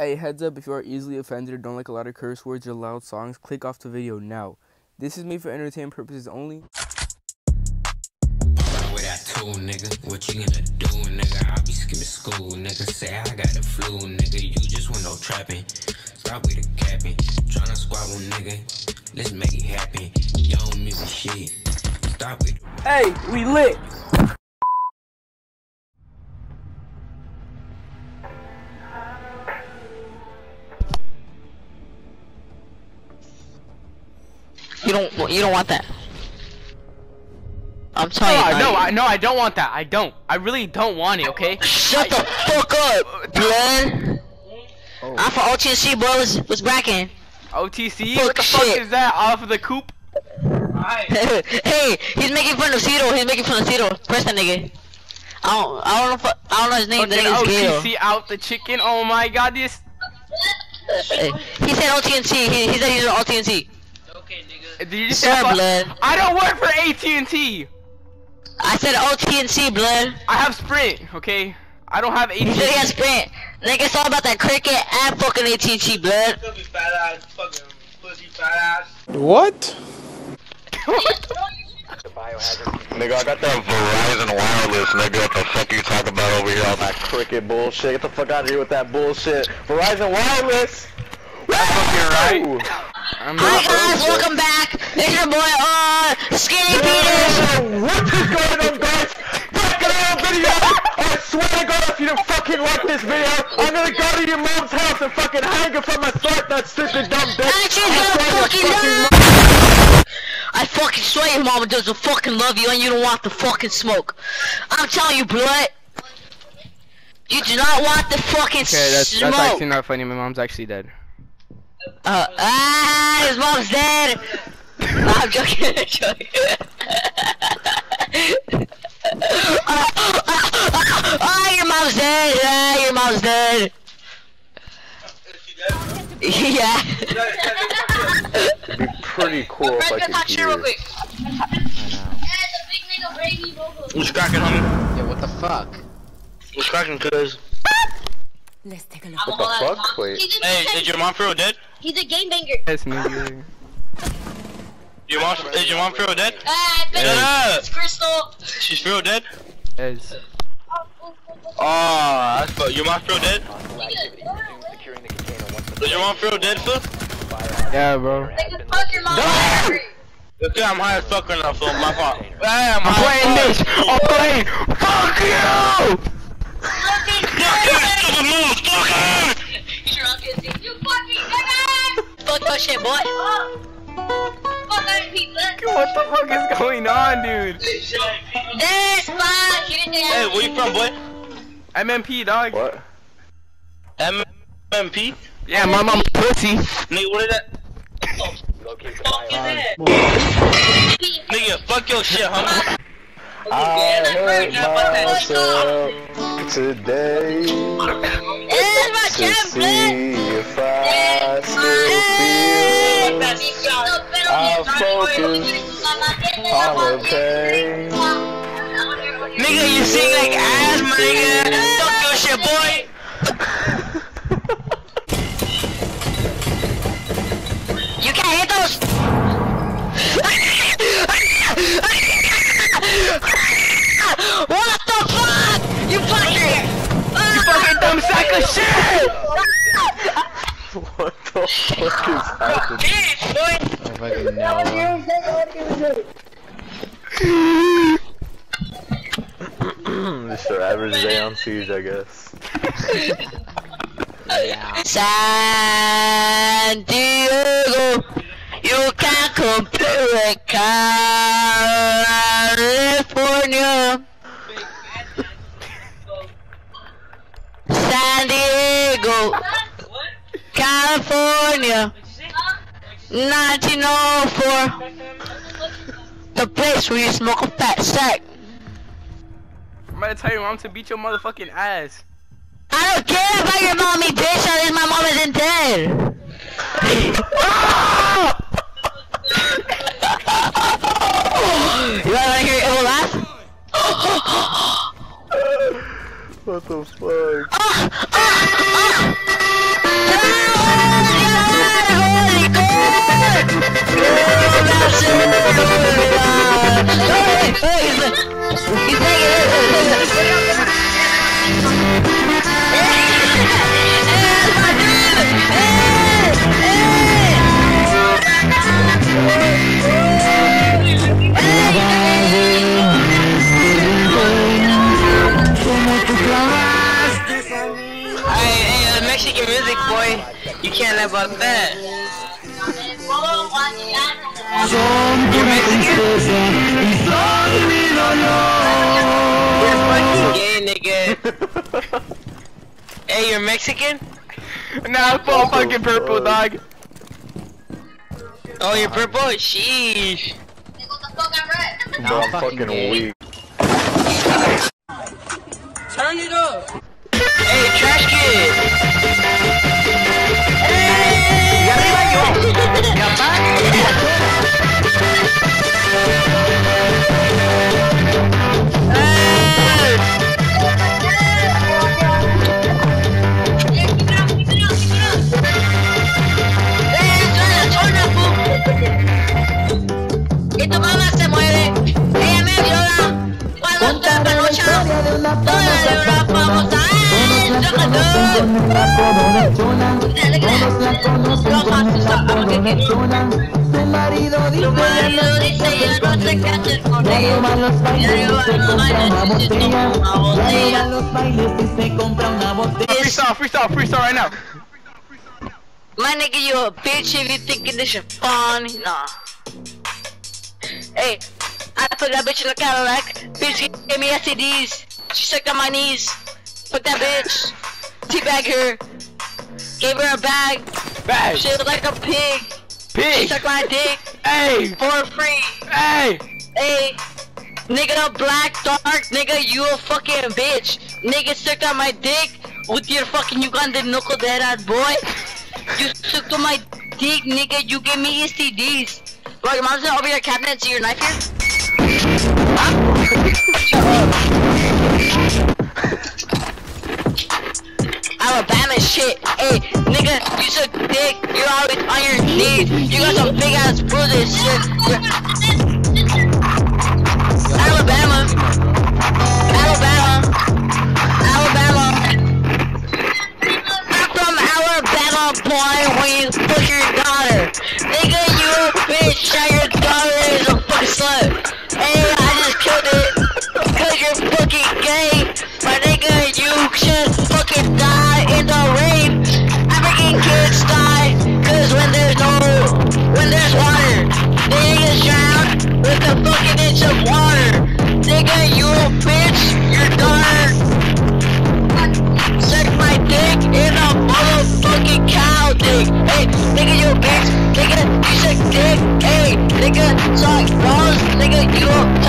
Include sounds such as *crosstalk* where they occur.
Hey, heads up, if you are easily offended or don't like a lot of curse words or loud songs, click off the video now. This is made for entertainment purposes only. tool. What you gonna do, nigga? I be skipping school, nigga. Say I got the flu, nigga. You just want no trapping. Stop with the capping. Tryna squabble, nigga. Let's make it happen. You don't miss a shit. Stop with Hey, we lit! You don't. You don't want that. I'm telling you. No, no, I no, I don't want that. I don't. I really don't want it. Okay. Shut the fuck up, blood. Oh. I'm for OTNC, boy. What's, what's bracking? OTC. Fuck what the fuck is that? Off of the coop. *laughs* hey, he's making fun of Cito. He's making fun of Cito. Press that nigga. I don't. I don't know. If, I don't know his name. The Fucking nigga's Gato. OTC out the chicken. Oh my god, this. Hey, He said OTNC. He, he said he's an OTNC. Did you just Sir, say fuck- blood. I don't work for AT&T. I said OTNC, blood. I have Sprint. Okay. I don't have He said he AT&T. has sprint. Nigga, it's all about that cricket and fucking AT&T, blood. Fucking fat ass, fucking pussy fat ass. What? *laughs* Nigga, I got that Verizon wireless, nigga. What the fuck you talk about over here? All that cricket bullshit. Get the fuck out of here with that bullshit. Verizon wireless. That's fucking right. I'm Hi not. guys, welcome back. It's your boy, uh, Skinny Peters. What is going on, guys? Fucking on video. I swear to God, if you don't fucking like this video, I'm gonna go to your mom's house and fucking hang her from my throat. That stupid dumb bitch. I swear to fucking fucking die. I fucking swear your mama doesn't fucking love you and you don't want the fucking smoke. I'm telling you, blood. You do not want the fucking Okay, that's smoke. that's actually not funny. My mom's actually dead. Uh, ah, his mom's dead. No, *laughs* I'm joking. I'm joking. *laughs* Ah, your mom's dead. Ah, your mom's dead. yeah. It'd be pretty cool if I could hear. What's cracking, homie? Yeah, what the fuck? What's cracking, cuz? Let's take a look. What the fuck? Wait. Hey, is your mom for real dead? He's a game banger. That's me. dude. Your mom, is your mom for real dead? Ah, Shut up! it's Crystal. She's for real dead? Yes. Oh, that's fu- your mom for real dead? Is your mom for real dead, fool? Yeah, bro. Fuck your mom. *laughs* Okay, I'm high as fuck right now, fool. My fault. Hey, I'm, I'm playing as this. I'm playing. Fuck you. Fuck you, stupid motherfucker! You fucking nigga. Fuck your shit, boy. Fuck that pizza. What the fuck is going on, dude? This fuck. Hey, where you from, boy? MMP, dog. What? MMP? Yeah, my mom's pussy. Nigga, what is that? Nigga, fuck your shit, homie. I hurt myself today This is my to see if I still feel I'll focus on the pain. Nigga, you sing like ass, my nigga. Fuck your shit, boy. You can't hit those. What the fuck? You fucking. You fucking dumb sack of shit. *laughs* What the fuck is happening? Boy. I fucking know. Just your average day on siege, I guess. *laughs* San Diego, you can't compare with California. San California, 1904. The place where you smoke a fat sack. I'm gonna tell your mom to beat your motherfucking ass. I don't care about your mommy, You can't that. You're You're fucking gay, nigga. *laughs* hey, you're Mexican? Nah, I'm full fucking purple, dog. Oh, you're purple? Sheesh. Bro, I'm fucking weak. Turn it up. Hey, trash kid. Toda la Europa, vamos a Su marido dice a. Freestyle, freestyle, freestyle right now. My nigga, you a bitch if you thinking this shit funny. Nah. Hey, I put that bitch in the Cadillac. Bitch gave me STDs. She sucked on my knees. Fuck that bitch. Teabag her. Gave her a bag. Bag. She looked like a pig. Pig. She sucked my dick Hey. for free. Hey. Hey, nigga, the black dark nigga, you a fucking bitch. Nigga sucked on my dick with your fucking Ugandan knuckle dead ass boy. You sucked on my dick, nigga. You give me STDs. Bro, your mom's gonna open your cabinet. See your knife here? *laughs* Alabama shit. Hey, nigga, you suck dick. You're always on your knees. You got some big ass bruises. Shit. You suck